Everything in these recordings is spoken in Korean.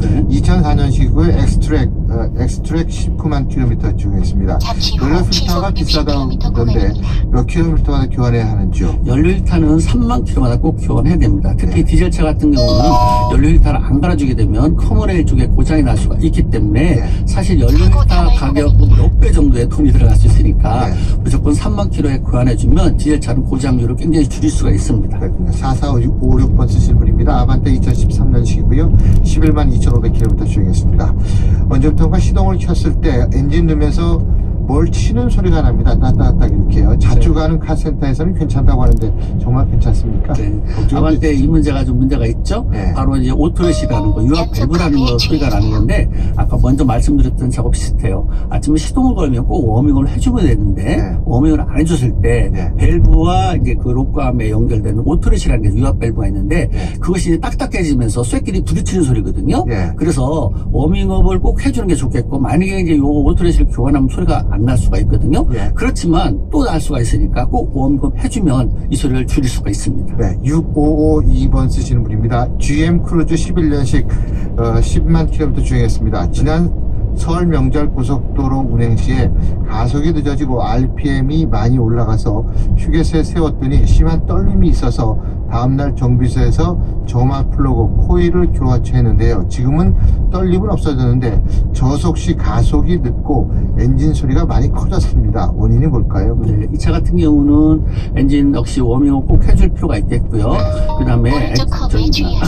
something. 2004년식의 엑스트렉 어, 엑스트렉 19만 킬로미터 중에 있습니다. 연료 필터가 비싸다던데 몇 킬로미터마다 교환해야 하는지요? 연료 힐타는 3만 킬로마다 꼭 교환해야 됩니다. 특히 네. 디젤차 같은 경우는 연료 힐타를 안 갈아주게 되면 common rail 쪽에 고장이 날 수가 있기 때문에 네. 사실 연료 힐타 가격 몇 배 정도의 돈이 들어갈 수 있으니까 네. 무조건 3만 킬로에 교환해주면 디젤차는 고장률을 굉장히 줄일 수가 있습니다. 그렇군요. 4456번 쓰시는 분입니다. 아반떼 2013년식이고요. 11만 2,500km 주행했습니다. 언제부턴가 시동을 켰을 때 엔진 룸에서 뭘 치는 소리가 납니다. 따따따 이렇게요. 자주 네. 가는 카센터에서는 괜찮다고 하는데 정말 괜찮습니까? 네. 걱정이 아반떼 이 문제가 좀 문제가 있죠. 네. 바로 이제 auto lash라는 거, 유압 밸브라는 거 소리가 나는 건데 아까 먼저 말씀드렸던 작업 비슷해요. 아침에 시동을 걸면 꼭 워밍을 해주면 되는데 네. 워밍을 안 해줬을 때 네. 밸브와 이제 그 rocker arm에 연결되는 auto lash라는 게 유압 밸브가 있는데 네. 그것이 이제 딱딱해지면서 쇳끼리 부딪히는 소리거든요. 네. 그래서 워밍업을 꼭 해주는 게 좋겠고 만약에 이제 요 auto lash를 교환하면 소리가 안날 수가 있거든요. 네. 그렇지만 또 날 수가 있으니까 꼭 워밍업 해주면 이 소리를 줄일 수가 있습니다. 네, 6552번 쓰시는 분입니다. GM 크루즈 11년식 어, 10만 킬로미터 주행했습니다. 지난 설 명절 고속도로 운행 시에 가속이 늦어지고 RPM이 많이 올라가서 휴게소에 세웠더니 심한 떨림이 있어서 다음날 정비소에서 점화 플러그 코일을 교체했는데요. 지금은 떨림은 없어졌는데 저속 시 가속이 늦고 엔진 소리가 많이 커졌습니다. 원인이 뭘까요? 네, 이 차 같은 경우는 엔진 역시 워밍업 꼭 해줄 필요가 있겠고요. 그 다음에.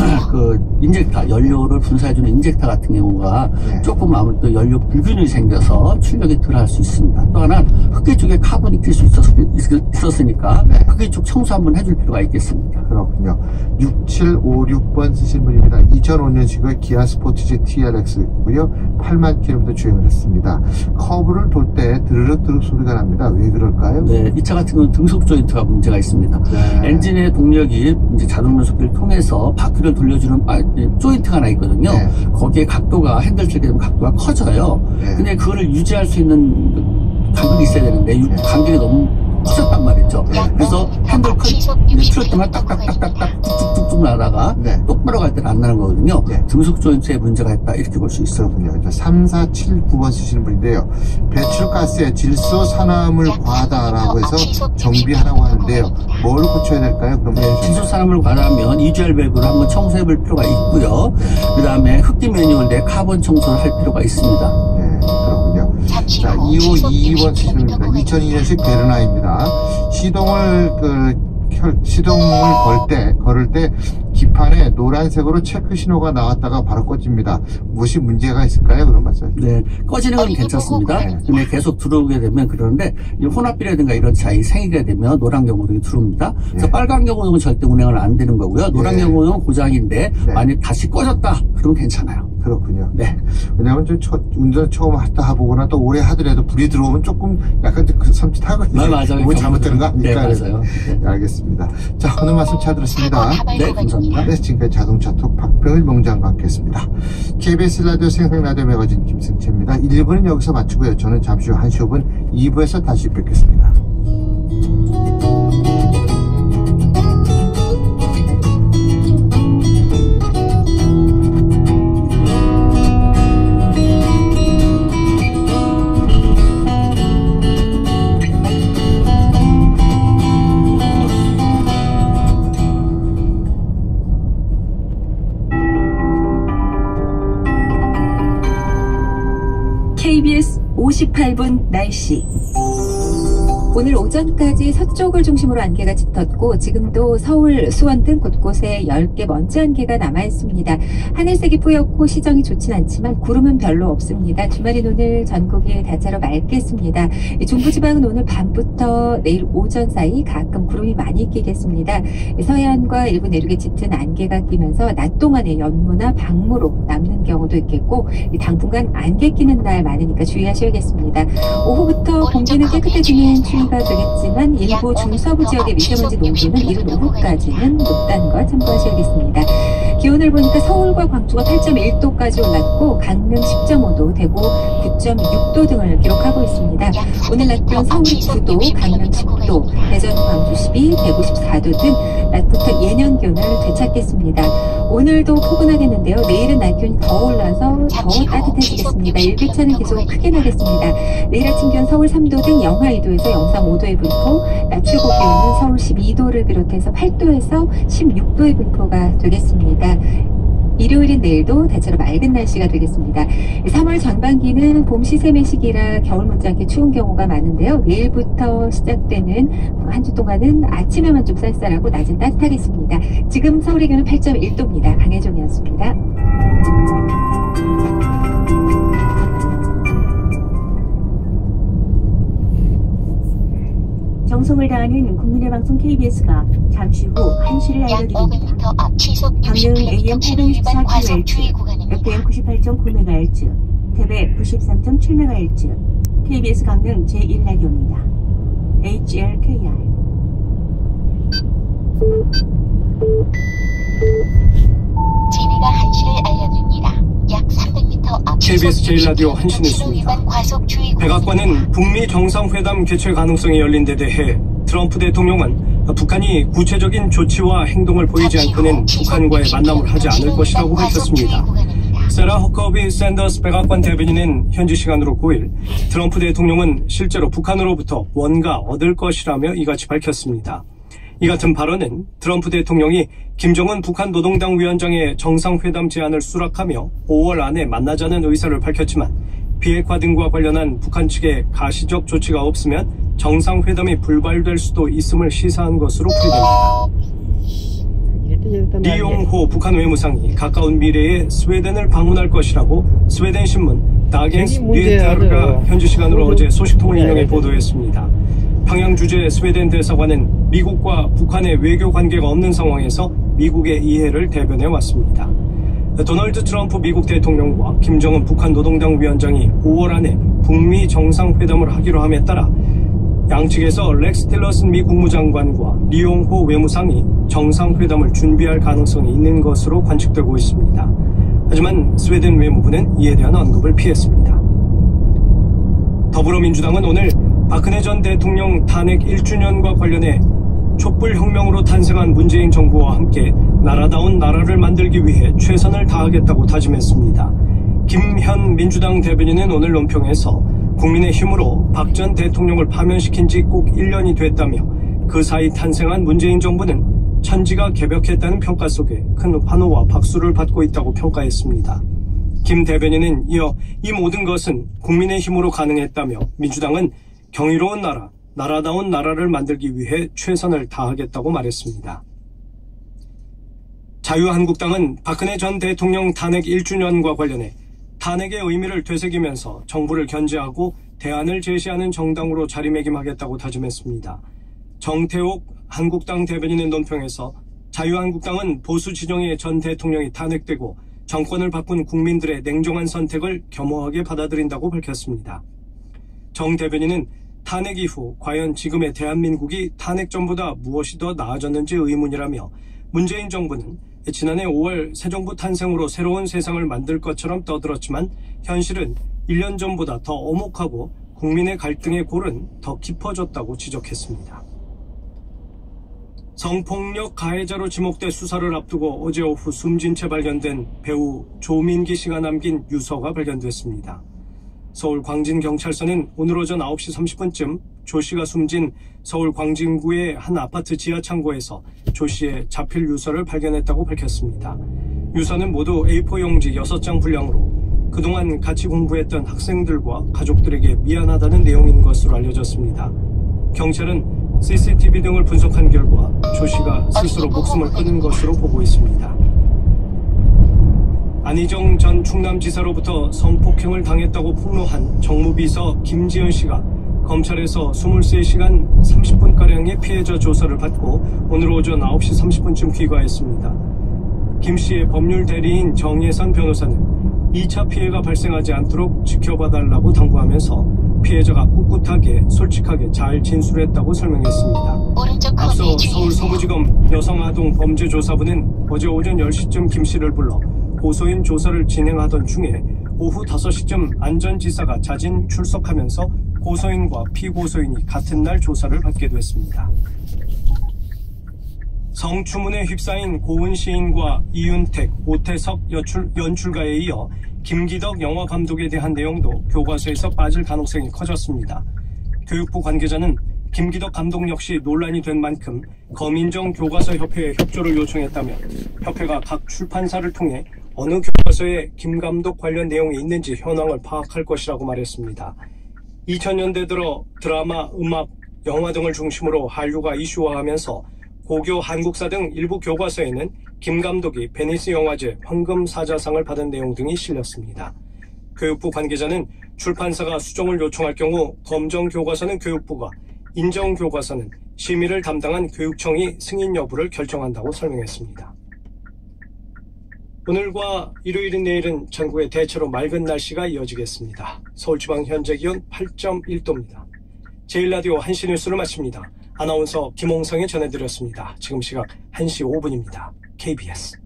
그 인젝터, 연료를 분사해주는 인젝터 같은 경우가 네. 조금 아무래도 연료 불균이 생겨서 출력이 덜할 수 있습니다. 또 하나 흡기 쪽에 카본이 낄 수 있었, 으니까 네. 흡기 쪽 청소 한번 해줄 필요가 있겠습니다. 그렇군요. 6756번 쓰신 분입니다. 2005년식의 기아 스포티지 TLX고요. 8만 킬로미터 주행을 했습니다. 커브를 돌 때 드르륵 드르륵 소리가 납니다. 왜 그럴까요? 네, 이 차 같은 경우는 등속 조인트가 문제가 있습니다. 네. 엔진의 동력이 이제 자동 변속기를 통해서 바퀴를 돌려주는 바- 이 조인트가 하나 있거든요. 네. 거기에 각도가 핸들 틀게 되면 각도가 커져요. 네. 근데 그거를 유지할 수 있는 간격이 있어야 되는데 유- 네. 간격이 너무 커졌단 말이죠. 네. 그래서 핸들 클 틀을 때만 딱딱딱딱딱 뚝뚝뚝뚝 나다가 네. 똑바로 갈 때는 안 나는 거거든요. 네. 등속 조인트에 문제가 있다 이렇게 볼 수 있어요. 그렇군요. 3479번 쓰시는 분인데요. 배출가스의 질소 산화물 과다라고 해서 정비하라고 하는데요. 뭘 고쳐야 될까요? 그럼 네, 질소산화물 과다하면 EGR 밸브를 한번 청소해 볼 필요가 있고요. 그 다음에 흡기 manifold 내 카본 청소를 할 필요가 있습니다. 네, 그렇군요. 자, 후 시속 2522번 60km 시동입니다. 구간입니다. 2002년식 베르나입니다. 시동을 그 켤- 시동을 걸 때, 걸을 때 기판에 노란색으로 체크 신호가 나왔다가 바로 꺼집니다. 무엇이 문제가 있을까요? 그런 말씀. 네, 꺼지는 건 괜찮습니다. 네. 근데 계속 들어오게 되면 그러는데 이 혼합비라든가 이런 차이 생기게 되면 노란 경고등이 들어옵니다. 그래서 네. 빨간 경고등은 절대 운행을 안 되는 거고요. 노란 네. 경고등은 고장인데 네. 만약 다시 꺼졌다 그러면 괜찮아요. 그렇군요. 네. 왜냐하면 좀 첫, 운전 처음 하다 해보거나 또 오래 하더라도 불이 들어오면 조금 약간 그 섬찟하거든요. 네, 맞아요. 뭐 잘못되는 거 네, 아닐까? 맞아요. 네. 네, 알겠습니다. 자, 오늘 말씀 잘 들었습니다. 네, 감사합니다. 네, 지금까지 자동차 톡 박병일 명장과 함께했습니다. KBS 라디오 생생라디오 매거진 김승채입니다. 1부는 여기서 마치고요. 저는 잠시 후 1시 5분 2부에서 다시 뵙겠습니다. KBS 58분 날씨. 오늘 오전까지 서쪽을 중심으로 안개가 짙었고 지금도 서울, 수원 등 곳곳에 10개 먼지 안개가 남아 있습니다. 하늘색이 뿌옇고 시정이 좋진 않지만 구름은 별로 없습니다. 주말인 오늘 전국이 다차로 맑겠습니다. 이 중부지방은 오늘 밤부터 내일 오전 사이 가끔 구름이 많이 끼겠습니다. 이 서해안과 일부 내륙에 짙은 안개가 끼면서 낮 동안에 연무나 방무로 남는 경우도 있겠고 이 당분간 안개 끼는 날 많으니까 주의하셔야겠습니다. 오후부터 공기는 깨끗해지는 추위 가 되겠지만 일부 중서부 지역의 미세먼지 농도는 이른 오후까지는 높다는 걸 참고하셔야겠습니다. 기온을 보니까 서울과 광주가 8.1도까지 올랐고 강릉 10.5도, 대구 9.6도 등을 기록하고 있습니다. 오늘 낮 기온 서울이 9도, 강릉 10도, 대전 광주 12, 대구 14도 등 낮부터 예년 기온을 되찾겠습니다. 오늘도 포근하겠는데요. 내일은 낮 기온이 더 올라서 더 따뜻해지겠습니다. 일교차는 계속 크게 나겠습니다. 내일 아침 기온 서울 3도 등 영하 2도에서 영상 5도의 분포, 낮 최고 기온은 서울 12도를 비롯해서 8도에서 16도의 분포가 되겠습니다. 일요일인 내일도 대체로 맑은 날씨가 되겠습니다. 3월 전반기는 봄 시샘의 시기라 겨울 못지않게 추운 경우가 많은데요. 내일부터 시작되는 한 주 동안은 아침에만 좀 쌀쌀하고 낮은 따뜻하겠습니다. 지금 서울의 기온은 8.1도입니다. 강혜종이었습니다. 정성을 다하는 국민의 방송 KBS가 잠시 후 1시를 약 알려드립니다. 500m 앞 시속 강릉 60km AM 진입 위반 과속 주의 824kHz, 구간입니다. FM 98.9MHz, 대배 93.7MHz, KBS 강릉 제1라디오입니다. HLKR 진해가 1시를 알려드립니다. 약 300m 앞 KBS 시속 제일 라디오 60km 한신 신호 뉴스입니다. 위반 과속 주의 백악관은 북미 정상회담 개최 가능성이 열린 데 대해 트럼프 대통령은 북한이 구체적인 조치와 행동을 보이지 않고는 북한과의 만남을 하지 않을 것이라고 밝혔습니다. 세라 허커비 샌더스 백악관 대변인은 현지 시간으로 9일 트럼프 대통령은 실제로 북한으로부터 뭔가 얻을 것이라며 이같이 밝혔습니다. 이 같은 발언은 트럼프 대통령이 김정은 북한 노동당 위원장의 정상회담 제안을 수락하며 5월 안에 만나자는 의사를 밝혔지만 비핵화 등과 관련한 북한 측의 가시적 조치가 없으면 정상회담이 불발될 수도 있음을 시사한 것으로 풀이됩니다. 리용호 북한 외무상이 가까운 미래에 스웨덴을 방문할 것이라고 스웨덴 신문 다겐스 뉴에타르가 현지 시간으로 어제 소식통을 인용해 보도했습니다. 평양 주재 스웨덴 대사관은 미국과 북한의 외교 관계가 없는 상황에서 미국의 이해를 대변해 왔습니다. 도널드 트럼프 미국 대통령과 김정은 북한 노동당 위원장이 5월 안에 북미 정상회담을 하기로 함에 따라 양측에서 렉스 틸러슨 미 국무장관과 리용호 외무상이 정상회담을 준비할 가능성이 있는 것으로 관측되고 있습니다. 하지만 스웨덴 외무부는 이에 대한 언급을 피했습니다. 더불어민주당은 오늘 박근혜 전 대통령 탄핵 1주년과 관련해 촛불혁명으로 탄생한 문재인 정부와 함께 나라다운 나라를 만들기 위해 최선을 다하겠다고 다짐했습니다. 김현 민주당 대변인은 오늘 논평에서 국민의 힘으로 박 전 대통령을 파면시킨 지 꼭 1년이 됐다며 그 사이 탄생한 문재인 정부는 천지가 개벽했다는 평가 속에 큰 환호와 박수를 받고 있다고 평가했습니다. 김 대변인은 이어 이 모든 것은 국민의 힘으로 가능했다며 민주당은 경이로운 나라, 나라다운 나라를 만들기 위해 최선을 다하겠다고 말했습니다. 자유한국당은 박근혜 전 대통령 탄핵 1주년과 관련해 탄핵의 의미를 되새기면서 정부를 견제하고 대안을 제시하는 정당으로 자리매김하겠다고 다짐했습니다. 정태옥 한국당 대변인의 논평에서 자유한국당은 보수 진영의 전 대통령이 탄핵되고 정권을 바꾼 국민들의 냉정한 선택을 겸허하게 받아들인다고 밝혔습니다. 정 대변인은 탄핵 이후 과연 지금의 대한민국이 탄핵 전보다 무엇이 더 나아졌는지 의문이라며 문재인 정부는 지난해 5월 새 정부 탄생으로 새로운 세상을 만들 것처럼 떠들었지만 현실은 1년 전보다 더 어목하고 국민의 갈등의 골은 더 깊어졌다고 지적했습니다. 성폭력 가해자로 지목돼 수사를 앞두고 어제 오후 숨진 채 발견된 배우 조민기 씨가 남긴 유서가 발견됐습니다. 서울 광진경찰서는 오늘 오전 9시 30분쯤 조 씨가 숨진 서울 광진구의 한 아파트 지하 창고에서 조 씨의 자필 유서를 발견했다고 밝혔습니다. 유서는 모두 A4 용지 6장 분량으로 그동안 같이 공부했던 학생들과 가족들에게 미안하다는 내용인 것으로 알려졌습니다. 경찰은 CCTV 등을 분석한 결과 조 씨가 스스로 목숨을 끊은 것으로 보고 있습니다. 안희정 전 충남지사로부터 성폭행을 당했다고 폭로한 정무비서 김지은 씨가 검찰에서 23시간 30분가량의 피해자 조사를 받고 오늘 오전 9시 30분쯤 귀가했습니다. 김 씨의 법률 대리인 정예선 변호사는 2차 피해가 발생하지 않도록 지켜봐달라고 당부하면서 피해자가 꿋꿋하게 솔직하게 잘 진술했다고 설명했습니다. 앞서 서울. 서부지검 여성아동범죄조사부는 어제 오전 10시쯤 김 씨를 불러 고소인 조사를 진행하던 중에 오후 5시쯤 안전지사가 자진 출석하면서 고소인과 피고소인이 같은 날 조사를 받게 됐습니다. 성추문에 휩싸인 고은 시인과 이윤택, 오태석 연출, 연출가에 이어 김기덕 영화 감독에 대한 내용도 교과서에서 빠질 가능성이 커졌습니다. 교육부 관계자는 김기덕 감독 역시 논란이 된 만큼 검인정 교과서 협회에 협조를 요청했다며 협회가 각 출판사를 통해 어느 교과서에 김 감독 관련 내용이 있는지 현황을 파악할 것이라고 말했습니다. 2000년대 들어 드라마, 음악, 영화 등을 중심으로 한류가 이슈화하면서 고교 한국사 등 일부 교과서에는 김 감독이 베니스 영화제 황금 사자상을 받은 내용 등이 실렸습니다. 교육부 관계자는 출판사가 수정을 요청할 경우 검정 교과서는 교육부가, 인정 교과서는 심의를 담당한 교육청이 승인 여부를 결정한다고 설명했습니다. 오늘과 일요일인 내일은 전국에 대체로 맑은 날씨가 이어지겠습니다. 서울지방 현재 기온 8.1도입니다. 제일라디오 1시 뉴스를 마칩니다. 아나운서 김홍성이 전해드렸습니다. 지금 시각 1시 5분입니다. KBS.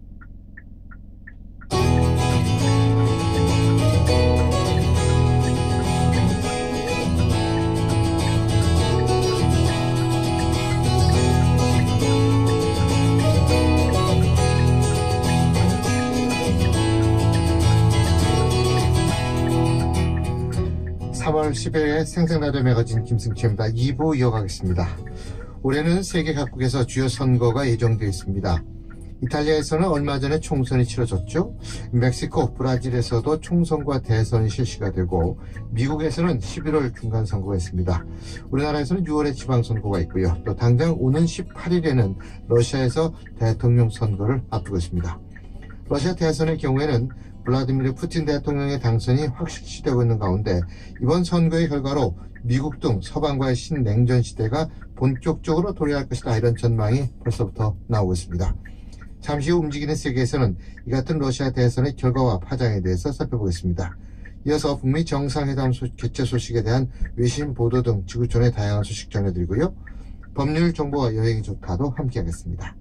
삼월 10일에 생생라디오 매거진 김승채입니다. 2부 이어가겠습니다. 올해는 세계 각국에서 주요 선거가 예정되어 있습니다. 이탈리아에서는 얼마 전에 총선이 치러졌죠. 멕시코, 브라질에서도 총선과 대선이 실시가 되고 미국에서는 11월 중간 선거가 있습니다. 우리나라에서는 6월에 지방선거가 있고요. 또 당장 오는 18일에는 러시아에서 대통령 선거를 앞두고 있습니다. 러시아 대선의 경우에는 블라디미르 푸틴 대통령의 당선이 확실시되고 있는 가운데 이번 선거의 결과로 미국 등 서방과의 신냉전 시대가 본격적으로 도래할 것이다 이런 전망이 벌써부터 나오고 있습니다. 잠시 후 움직이는 세계에서는 이 같은 러시아 대선의 결과와 파장에 대해서 살펴보겠습니다. 이어서 북미 정상회담 소, 개최 소식에 대한 외신 보도 등 지구촌의 다양한 소식 전해드리고요. 법률 정보와 여행이 좋다도 함께하겠습니다.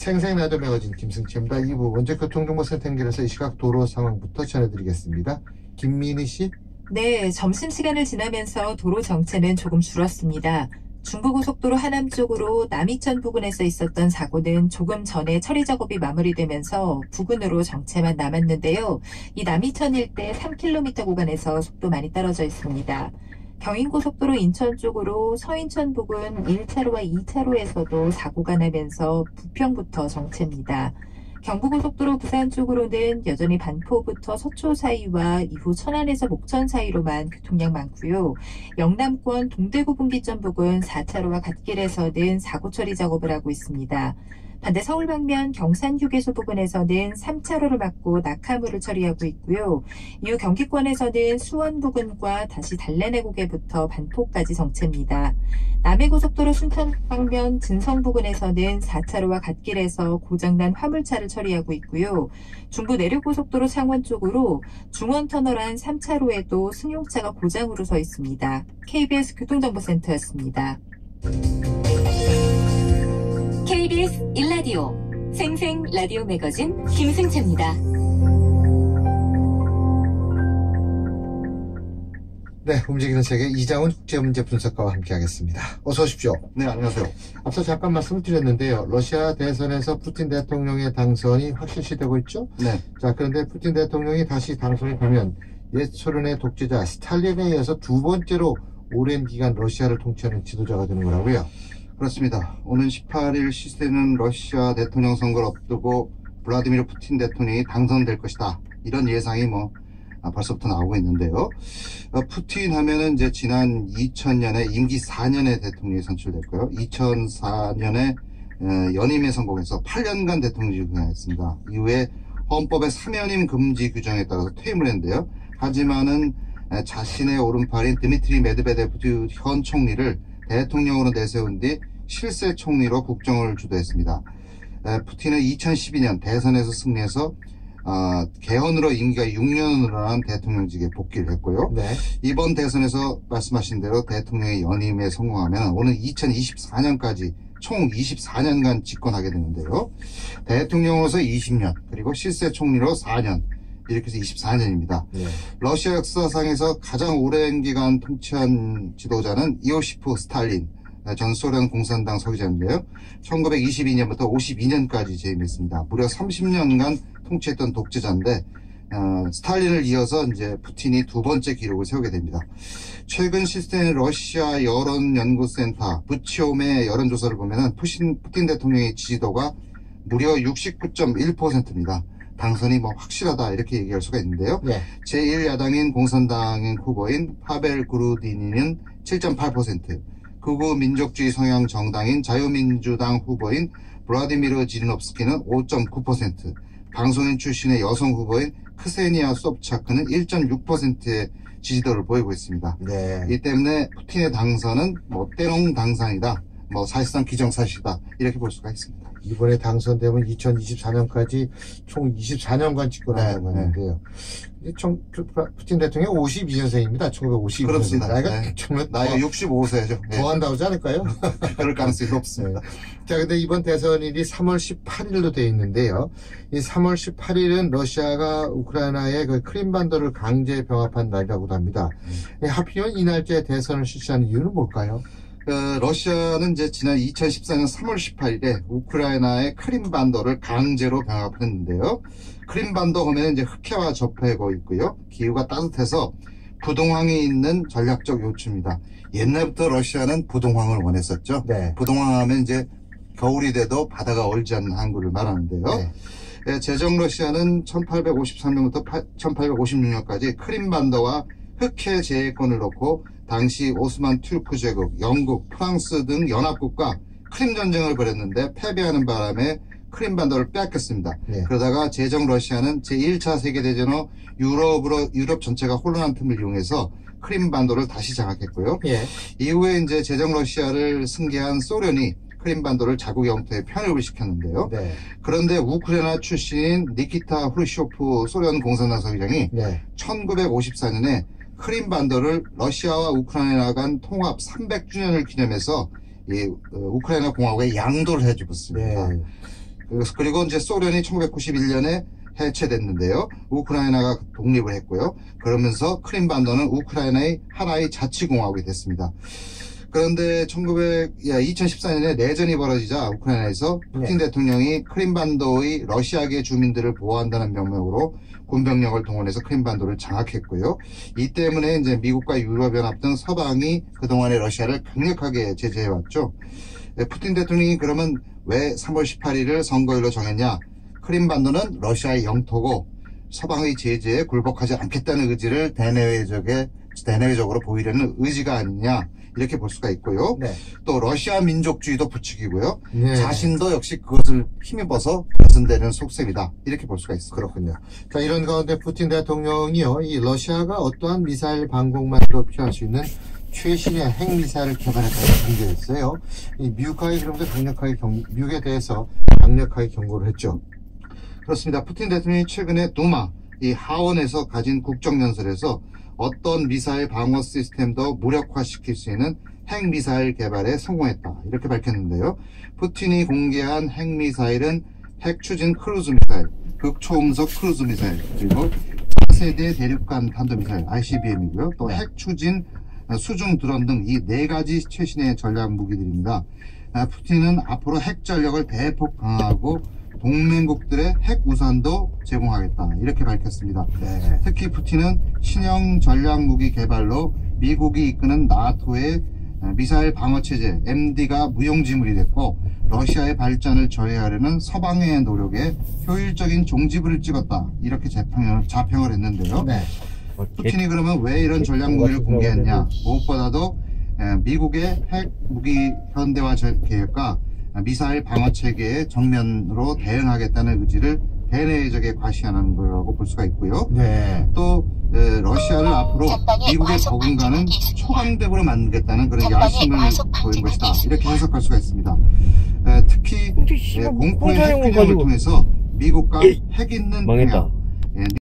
생생라디오 매거진 김승채입니다. 2부 먼저 교통정보 센터 연결해서 이 시각 도로 상황부터 전해드리겠습니다. 김민희 씨. 네, 점심시간을 지나면서 도로 정체는 조금 줄었습니다. 중부고속도로 하남 쪽으로 남이천 부근에서 있었던 사고는 조금 전에 처리 작업이 마무리되면서 부근으로 정체만 남았는데요. 이 남이천 일대 3km 구간에서 속도 많이 떨어져 있습니다. 경인고속도로 인천 쪽으로 서인천 부근 1차로와 2차로에서도 사고가 나면서 부평부터 정체입니다. 경부고속도로 부산 쪽으로는 여전히 반포부터 서초 사이와 이후 천안에서 목천 사이로만 교통량 많고요. 영남권 동대구 분기점 부근 4차로와 갓길에서는 사고 처리 작업을 하고 있습니다. 반대 서울 방면 경산 휴게소 부근에서는 3차로를 막고 낙하물을 처리하고 있고요. 이후 경기권에서는 수원 부근과 다시 달래내 고개부터 반포까지 정체입니다. 남해고속도로 순천 방면 진성 부근에서는 4차로와 갓길에서 고장난 화물차를 처리하고 있고요. 중부 내륙고속도로 창원 쪽으로 중원터널 안 3차로에도 승용차가 고장으로 서 있습니다. KBS 교통정보센터였습니다. KBS 1 라디오 생생 라디오 매거진 김승채입니다. 네, 움직이는 세계 이장훈 국제문제 분석가와 함께하겠습니다. 어서 오십시오. 네, 안녕하세요. 앞서 잠깐 말씀을 드렸는데요. 러시아 대선에서 푸틴 대통령의 당선이 확실시되고 있죠? 네. 자, 그런데 푸틴 대통령이 다시 당선이 되면 옛 소련의 독재자 스탈린에 이어서 두 번째로 오랜 기간 러시아를 통치하는 지도자가 되는 거라고요. 그렇습니다. 오는 18일 시스테는 러시아 대통령 선거를 앞두고 블라디미르 푸틴 대통령이 당선될 것이다. 이런 예상이 뭐 아, 벌써부터 나오고 있는데요. 어, 푸틴 하면은 이제 지난 2000년에 임기 4년의 대통령이 선출됐고요. 2004년에 어, 연임에 성공해서 8년간 대통령직을 수행했습니다. 이후에 헌법의 삼연임 금지 규정에 따라서 퇴임을 했는데요. 하지만은 에, 자신의 오른팔인 드미트리 메드베데프 현 총리를 대통령으로 내세운 뒤 실세 총리로 국정을 주도했습니다. 에, 푸틴은 2012년 대선에서 승리해서 어, 개헌으로 임기가 6년으로 한 대통령직에 복귀를 했고요. 네. 이번 대선에서 말씀하신 대로 대통령의 연임에 성공하면 오는 2024년까지 총 24년간 집권하게 되는데요. 대통령으로서 20년, 그리고 실세 총리로 4년, 이렇게 해서 24년입니다. 네. 러시아 역사상에서 가장 오랜 기간 통치한 지도자는 이오시프 스탈린, 전 소련 공산당 서기자인데요. 1922년부터 52년까지 재임했습니다. 무려 30년간 통치했던 독재자인데 어, 스탈린을 이어서 이제 푸틴이 두 번째 기록을 세우게 됩니다. 최근 시스템 러시아 여론연구센터 부치옴의 여론조사를 푸신, 푸틴 대통령의 지지도가 무려 69.1%입니다. 당선이 뭐 확실하다 이렇게 얘기할 수가 있는데요. 네. 제1야당인 공산당인 후보인 파벨 그루디니는 7.8%, 극우 민족주의 성향 정당인 자유민주당 후보인 블라디미르 지리노프스키는 5.9%, 방송인 출신의 여성 후보인 크세니아 sob차크는 1.6%의 지지도를 보이고 있습니다. 네. 이 때문에 푸틴의 당선은 뭐 때롱 당선이다, 뭐 사실상 기정사실이다 이렇게 볼 수가 있습니다. 이번에 당선되면 2024년까지 총 24년간 집권한다는 네, 건데요. 총, 푸틴 대통령 52년생입니다. 1952년. 그렇습니다. 나이가 네. 정말 나이가 더, 65세죠. 예, 더 한다고 하지 않을까요? 그럴 가능성이 높습니다. 자, 근데 이번 대선일이 3월 18일로 되어 있는데요. 이 3월 18일은 러시아가 우크라이나의 그 크림반도를 강제 병합한 날이라고도 합니다. 이 하필이면 이 날짜에 대선을 실시하는 이유는 뭘까요? 그 러시아는 이제 지난 2014년 3월 18일에 우크라이나의 크림반도를 강제로 병합했는데요. 크림반도 하면 이제 흑해와 접해고 있고요. 기후가 따뜻해서 부동항이 있는 전략적 요충입니다. 옛날부터 러시아는 부동항을 원했었죠. 네. 부동항 하면 이제 겨울이 돼도 바다가 얼지 않는 항구를 말하는데요. 네. 예, 제정 러시아는 1853년부터 1856년까지 크림반도와 흑해 제해권을 놓고 당시 오스만 튀르크 제국, 영국, 프랑스 등 연합국과 크림 전쟁을 벌였는데 패배하는 바람에 크림 반도를 빼앗겼습니다. 네. 그러다가 제정 러시아는 제1차 세계대전 후 유럽으로 유럽 전체가 혼란한 틈을 이용해서 크림 반도를 다시 장악했고요. 예. 이후에 이제 제정 러시아를 승계한 소련이 크림 반도를 자국 영토에 편입을 시켰는데요. 네. 그런데 우크라이나 출신인 니키타 후르쇼프 소련 공산당 서기장이 네. 1954년에 크림반도를 러시아와 우크라이나 간 통합 300주년을 기념해서 이 어, 우크라이나 공화국에 양도를 해주었습니다. 네. 그리고 이제 소련이 1991년에 해체됐는데요. 우크라이나가 독립을 했고요. 그러면서 크림반도는 우크라이나의 하나의 자치공화국이 됐습니다. 그런데 1900, 2014년에 내전이 벌어지자 우크라이나에서 푸틴 대통령이 크림반도의 러시아계 주민들을 보호한다는 명목으로 군병력을 동원해서 크림반도를 장악했고요. 이 때문에 이제 미국과 유럽연합 등 서방이 그동안에 러시아를 강력하게 제재해왔죠. 예, 푸틴 대통령이 그러면 왜 3월 18일을 선거일로 정했냐? 크림반도는 러시아의 영토고 서방의 제재에 굴복하지 않겠다는 의지를 대내외적에 대내외적으로 보이려는 의지가 아니냐 이렇게 볼 수가 있고요. 네. 또 러시아 민족주의도 부추기고요. 네. 자신도 역시 그것을 힘입어서 당선되는 속셈이다 이렇게 볼 수가 있습니다. 그렇군요. 자, 이런 가운데 푸틴 대통령이요, 이 러시아가 어떠한 미사일 방공만도 피할 수 있는 최신의 핵미사일을 개발했다고 공개했어요. 이 미국하게 그러면서 강력하게 경, 미국에 대해서 강력하게 경고를 했죠. 그렇습니다. 푸틴 대통령이 최근에 두마, 이 하원에서 가진 국정연설에서 어떤 미사일 방어 시스템도 무력화시킬 수 있는 핵미사일 개발에 성공했다. 이렇게 밝혔는데요. 푸틴이 공개한 핵미사일은 핵추진 크루즈 미사일, 극초음속 크루즈 미사일, 그리고 차세대 대륙간 탄도미사일 ICBM이고요. 또 핵추진 수중 드론 등 이 네 가지 최신의 전략 무기들입니다. 아, 푸틴은 앞으로 핵 전력을 대폭 강화하고 동맹국들에 핵 우산도 제공하겠다 이렇게 밝혔습니다. 네. 특히 푸틴은 신형 전략 무기 개발로 미국이 이끄는 나토의 미사일 방어 체제 MD가 무용지물이 됐고 러시아의 발전을 저해하려는 서방의 노력에 효율적인 종지부를 찍었다 이렇게 자평을, 자평을 했는데요. 네. 푸틴이 그러면 왜 이런 전략 무기를 공개했냐? 무엇보다도 에, 미국의 핵 무기 현대화 저- 계획과 미사일 방어 체계에 정면으로 대응하겠다는 의지를 대내적에 과시하는 거라고 볼 수가 있고요. 네. 또 에, 러시아를 앞으로 미국의 버금가는. 초강대부로 만들겠다는 그런 야심을 보인 것이다. 이렇게. 해석할 수가 있습니다. 에, 특히 에, 공포의 핵 꽁사용을 균형을 가지고 통해서 미국과 핵 있는 망했다. 동향, 예,